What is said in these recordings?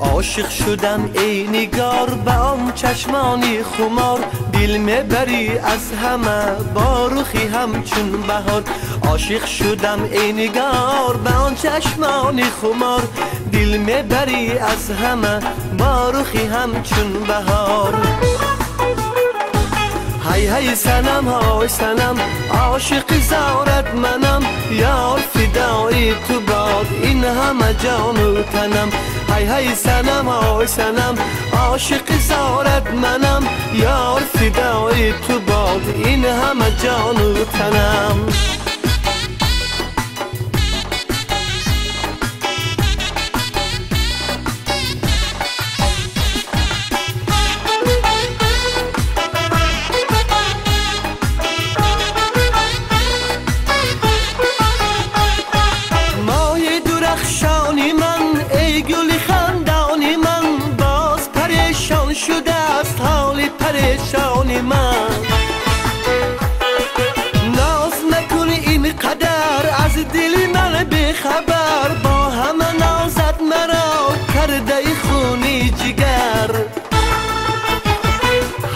عاشق شدم ای نگار به آن چشمانی خمار. دل می‌بری از همه باروخی همچون بهار. عاشق شدم ای نگار به آن چشمانی خمار. دل می‌بری از همه باروخی همچون بهار. هی هی سنم های سنم عاشق زارت منم. یار فدای تو باد این همه جان و تنم. هی هی سنم های سنم عاشق زارت منم. یار فدای تو باد این همه جان و تنم. پریشانی من. ناز نکن این قدر از دل من خبر. با همه نازت مرا کرده خونی جگر.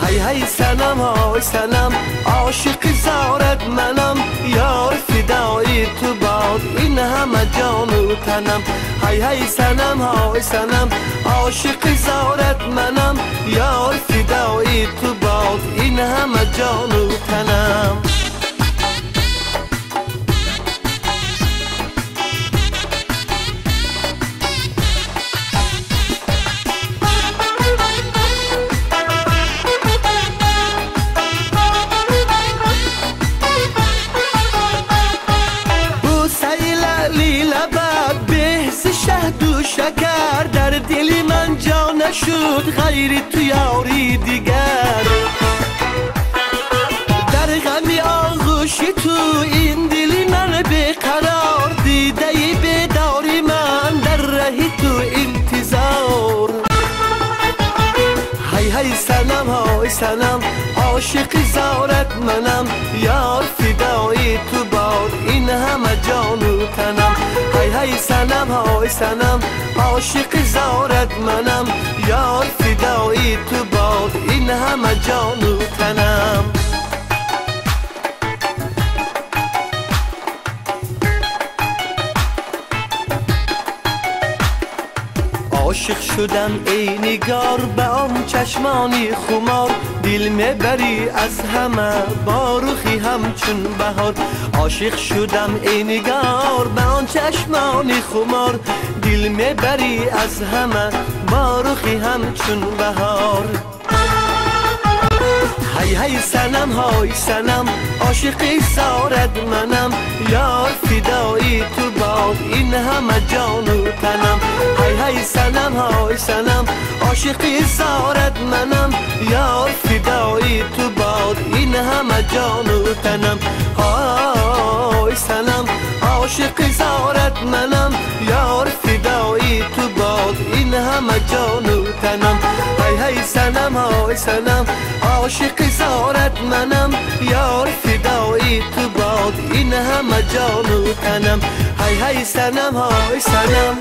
هی هی سنم های سنم عاشق زارت منم. یار فدای تو باد این همه جان و تنم. هی هی سنم های سنم عاشق زارت منم. یار جان و تنم. شکر. در دل من جا نشد غیر تو یاری دیگر. قرار دیده ای بداری من در رهی تو انتظار. هی هی سنم های سنم عاشق زارت منم یار فدای تو باد این همه جان و تنم. هی سنم های سنم عاشق زارت منم یار فدایی تو باد این همه جان و عاشق شدم ای نگار به آن چشمانی خمار. دل می‌بری از همه باروخی همچون بهار. عاشق شدم ای نگار به آن چشمانی خمار. دل می‌بری از همه باروخی همچون بهار. هی سنم های سنم عاشقی سارد منم. یار فدایی تو باد این همه جان و تنم. هی هی سنم های سنم عاشقی سارد منم. یار فدایی تو باد این همه جان و تنم. های سنم عاشقی سارد منم. یار فدایی تو باد این همه جان و تنم. هی سنم های سنم عاشق زارت منم یار فدایی تو باد. این همه جان و تنم. هی هی سنم های سنم